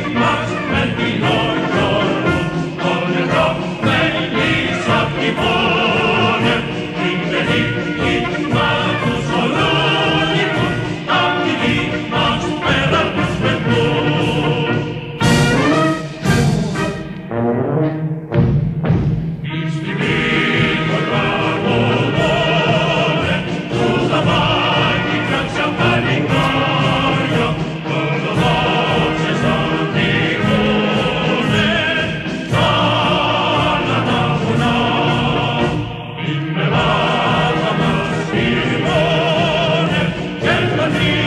Simone, che